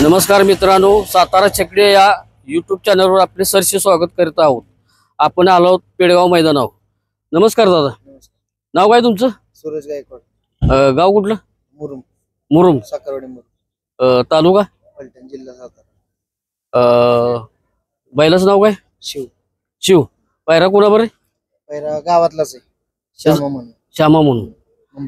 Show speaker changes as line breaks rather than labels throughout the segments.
नमस्कार मित्रांनो सातारा छकडे या युट्यूब चॅनलवर आपले सरसे स्वागत करत आहोत. आपण आलो आहोत पेडगाव मैदानावर. नमस्कार दादा. नाव काय तुमचं?
सूरज गायकवाड.
अं, गाव कुठलं?
मुरुम.
मुरुम.
साखरवाडी मुरुम.
अं, तालुका?
फलटण जिल्हा सातारा.
अं, बैलाचं नाव काय?
शिव.
शिव. पायरा कोणाबर आहे?
पहिला गावातलाच आहे. श्यामा म्हणून.
श्यामा म्हणून.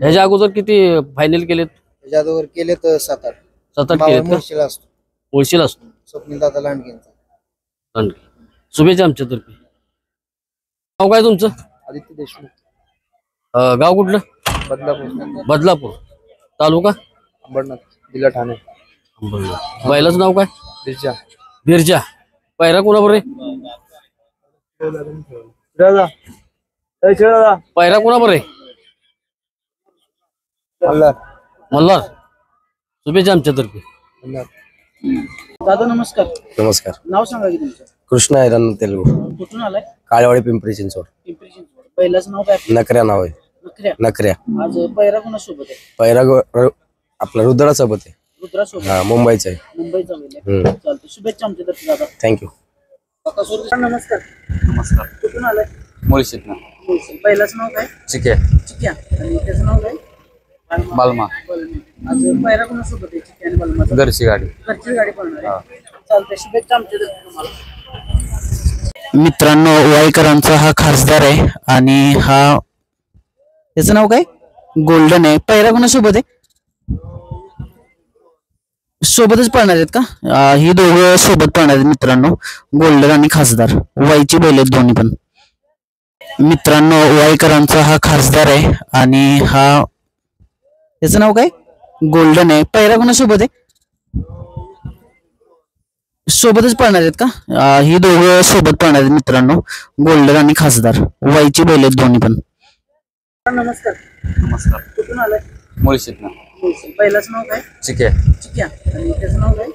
ह्याच्या अगोदर किती फायनल केलेत?
अगोदर केले तर सात आठ.
सात आठ
मावळ
केलेत का
मुळशीला असतो.
मुळशीला असतो.
स्वप्नील दादा लांडगेंचा.
आणखी. शुभेच्छा आमच्यातर्फे. नाव काय तुमचं?
आदित्य देशमुख.
अं, गाव कुठलं?
बदलापूर.
बदलापूर. तालुका?
अंबरनाथ जिल्हा ठाणे.
बैलाचं नाव काय?
बिरजा.
बिरजा. पायरा कोणाबर आहे?
दादा. दादा.
पायरा कोणाबर आहे?
मल्हार.
मल्हार. शुभेच्छा आमच्यातर्फे.
दादा नमस्कार.
नमस्कार.
नाव सांगा की तुमचं?
कृष्णा हैरान तेलगू.
कुठून आलाय?
काळेवाडी पिंपरी चिंचवड.
पिंपरी चिंचवड. पहिलाच नाव काय?
नकऱ्या नाव आहे.
नखऱ्या
नकऱ्या.
आज पहिला कोणासोबत आहे?
पैरा आपला रुद्रा सोबत आहे.
रुद्रासोबत.
हा मुंबईचा आहे.
मुंबईचा वेळ
हम्म.
चालतं शुभेच्छा आमच्या तर्फे दादा
थँक्यू
नमस्कार.
नमस्कार.
कुठून आलाय?
मुळशीत ना.
पहिलाच नाव काय?
ठीक आहे
चिक्या. आणि त्याचं नाव काय?
बालमा.
बलमा. आज पहिला कोणासोबत आहे चिक्या आणि बलमाचा?
घरची गाडी.
घरची गाडी पळणार आहे. चालतंय शुभेच्छा आमच्या तर्फे तुम्हाला. मित्रांनो वाईकरांचा हा खासदार आहे आणि हा याचं नाव काय? गोल्डन आहे. पहिला कोणासोबत आहे? सोबतच पळणार आहेत का? अं, ही दोघं सोबत पळणार आहेत मित्रांनो. गोल्डन आणि खासदार. वाईची बैल आहेत दोन्ही पण. मित्रांनो वाईकरांचा हा खासदार आहे आणि हा याचं नाव काय? गोल्डन आहे. पहिला कोणासोबत आहे? सोबतच पळणार आहेत का? ही दोघं सोबत पळणार आहेत मित्रांनो. गोल्डन आणि खासदार. वाईची बैल आहेत दोन्ही पण. नमस्कार.
नमस्कार.
कुठून आलाय?
मुळशीत ना.
पहिलाच नाव काय?
ठीक आहे
चिक्या. आणि त्याचं नाव काय?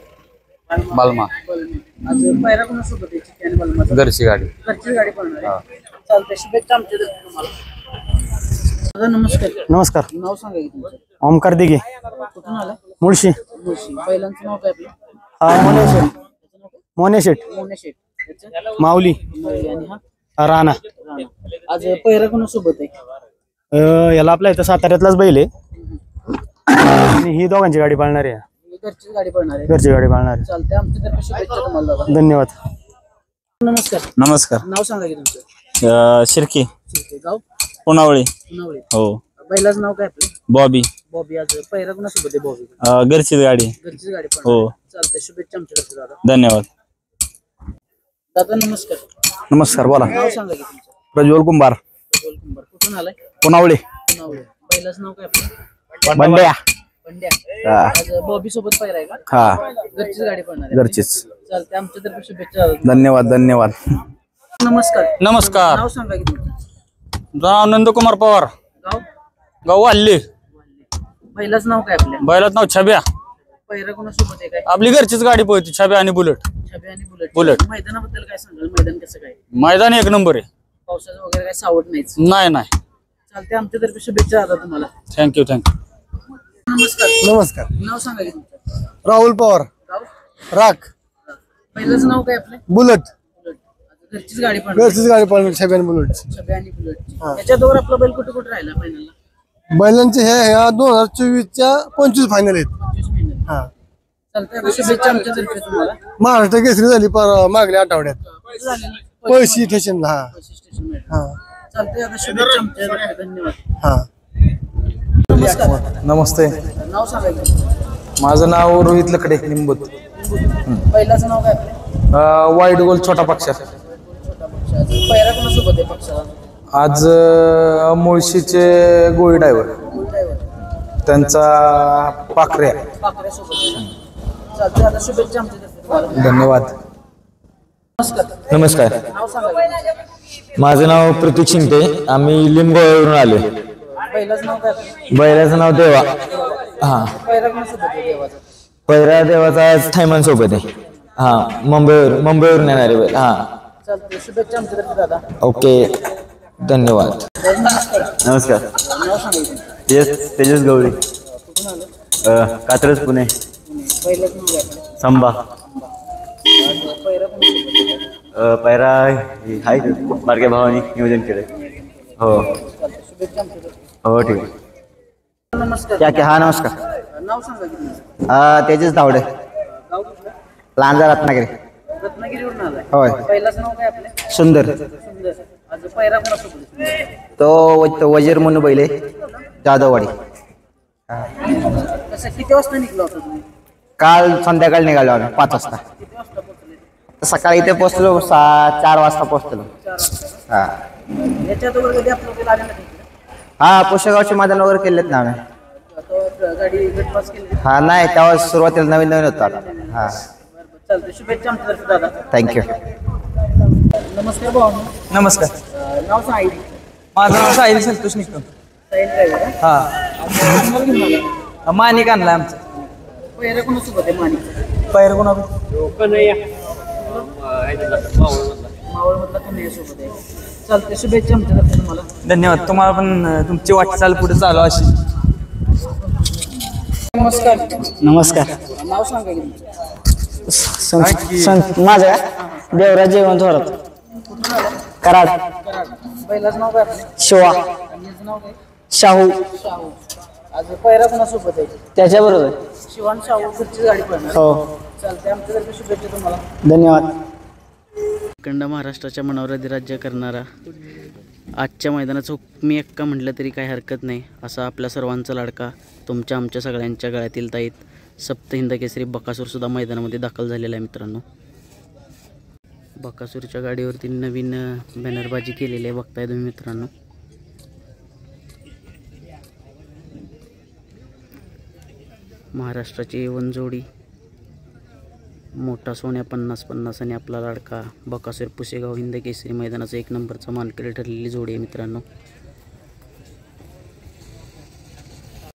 बालमा.
बलमा. आज पहिला कोणासोबत आहे चिक्या आणि बलमाचा?
घरची गाडी.
घरची गाडी पळणार आहे. चालतंय. शुभेच्छा आमच्या तर्फे तुम्हाला. दादा नमस्कार.
नमस्कार.
नाव सांगा की तुमचं.
ओमकार दिघे.
कुठून
मुळशी.
मुळशी पहिल्यांचं नाव काय आपलं?
हा, मोने शेठ. मोने शेठ.
मोने शेठ. त्याचं?
माऊली.
मौली आणि हा?
राणा.
राणा. आज पहिला कोणासोबत आहे?
अं, याला आपल्या इथं साताऱ्यातलाच बैल आहे. आणि ही दोघांची गाडी पाळणार आहे.
घरची गाडी पळणार आहे.
घरची गाडी पाळणार आहे.
चालतंय. आमच्या तर्फे शुभेच्छा तुम्हाला दादा.
धन्यवाद.
नमस्कार.
नमस्कार.
नाव सांगा की तुमचं.
अ, शिर्के.
ठीक आहे गाव?
पुनावळे
पुनावळे
हो.
बैलाचं नाव काय आपलं?
बॉबी.
बॉबी आज पहिला कोणासोबत आहे बॉबी.
अ, घरचीच गाडी.
घरचीच गाडी पण.
हो.
शुभेच्छा दादा
धन्यवाद.
दादा नमस्कार.
नमस्कार बोला.
नाव सांगा की तुमचं.
प्रज्वल कुंभार.
कुंभार. कुठून आलाय?
पुनावळे
पुनावळे बैलाचं नाव काय आपलं?
बंड्या.
पंड्या आज बॉबी सोबत पहिला आहे का?
हा.
घरचीच गाडी शुभेच्छा दादा.
धन्यवाद धन्यवाद.
नमस्कार.
नमस्कार.
नाव सांगा की तुमचं.
नाव नंदकुमार पवार.
गाव?
गाव हल्ली
बैलाचं नाव काय आपल्या?
बैलात नाव छब्या.
पहिला कोणासोबत आहे काय?
आपली घरचीच गाडी पळते छब्या आणि बुलेट.
छबी आणि बुलेट.
बुलेट.
मैदानाबद्दल काय सांगाल? मैदान कसं काय?
मैदान एक नंबर आहे.
पावसाचं वगैरे काय सावट नाहीच.
नाही नाही.
चालते आमच्या तर्फे शुभेच्छा दादा तुम्हाला.
थँक्यू थँक्यू
नमस्कार.
नमस्कार.
नाव सांगा की तुमचं.
राहुल पवार.
गाव
राख.
पहिलंच नाव काय आपलं?
बुलट.
बुलेट. आता घरचीच गाडी पण
घरचीच गाडी पाळणार छब्यान बुलट
छबी आणि बुलेट त्याच्यावर आपला बैल कुठे कुठे राहिला? फायनलला
बैलांचे हे ह्या दोन हजार चोवीसच्या पंचवीस फायनल आहेत. हा.
चालतंय शुभेच्छा तुम्हाला.
महाराष्ट्र केसरी झाली पर मागल्या आठवड्यात. पैसे हा.
स्टेशन
हा.
चालतंय आता शुभेच्छा आमच्या तर्फे. धन्यवाद.
हा.
नमस्कार.
नमस्ते.
नाव.
माझं नाव रोहित लकडे निंबूत.
बैलाचं नाव काय आपलं?
वाईट गोल छोटा पक्षा
छोटा पक्ष आज पहिला कोणासोबत आहे पक्षाला?
आज मुळशीचे गोळी ड्रायव्हर
ड्रायव्हर
त्यांचा पाखऱ्या. धन्यवाद.
नमस्कार.
माझं नाव प्रतीक शिंगटे. आम्ही लिंबवरून आलो
पहिलाच नाव काय? आपलं?
बैलाचं नाव देवा. हा.
आहे देवाचं?
आज थैमान सोबत आहे. हा मुंबईवर मुंबईवरून येणारे बैल. हा. ओके. धन्यवाद.
नमस्कार.
तेजस गवळी.
कुठून आलं
कात्रज पुणे.
संभा. पैरा हाय बारक्या भावानी नियोजन केलंय. हो. हो ठीक आहे.
क्या क्या? हा नमस्कार. हा तेजेच धावडे. लांजा रत्नागिरी. होय. सुंदर. तो व- तो वजीर म्हणून बैले जाधववाडी.
किती वाजता निघला होता तुम्ही?
काल संध्याकाळी निघालो आम्ही पाच वाजता. सकाळी इथे पोहोचलो सा चार वाजता पोहोचलो. हा.
याच्यात वगैरे कधी आपलं आले नाही
हा पुष्यगावचे मैदान वगैरे केलेत ना आम्ही.
आता गाडी गटपास केली.
हा नाही तेव्हा सुरुवातीला नवीन नवीन होता हा.
शुभेच्छा दादा.
थँक्यू
नमस्कार भाऊ.
नमस्कार.
नाव सांगितलं
माझं नाव साहिल संतोष निकम.
साईल ड्रायव्हर
हा. मानिक आणला आमचा.
पहिल्या कोणासोबत आहे माणिक
पैर कोणा
मावळमधला तुम्ही सोबत आहे. चालते शुभेच्छा आमच्यातर्फे तुम्हाला.
धन्यवाद. तुम्हाला पण अं, तुमची वाटचाल पुढे चालू अशी.
नमस्कार.
नमस्कार.
नाव सांगा की तुमचं.
माझं का? देवराज जेवण थोरात कराड.
पहिलाच नाव काय आपलं
शिवा.
आणि याचं नाव काय
शाहू.
शाहू आज पहिला कोणासोबत आहे.
त्याच्याबरोबर.
शिवान शाहू घरची गाडी पडणार
हो.
चालते आमच्यातर्फे शुभेच्छा तुम्हाला.
धन्यवाद.
अखंड महाराष्ट्राच्या मनावर अधिराज्य करणारा आजच्या मैदानाचं हुकमी एक्का म्हटलं तरी काही हरकत नाही असा आपल्या सर्वांचा लाडका तुमच्या आमच्या सगळ्यांच्या गळ्यातील ताईत सप्त हिंद केसरी बकासूरसुद्धा मैदानामध्ये दाखल झालेला आहे मित्रांनो. बकासूरच्या गाडीवरती नवीन बॅनरबाजी केलेली आहे बघताय तुम्ही मित्रांनो. महाराष्ट्राची वनजोडी मोठा सोन्या पन्नास पन्नास आणि आपला लाडका बकासूर पुसेगाव हिंद केसरी मैदानाचा एक नंबरचा मानकरी ठरलेली जोडी आहे मित्रांनो.